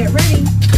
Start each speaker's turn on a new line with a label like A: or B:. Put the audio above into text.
A: get ready.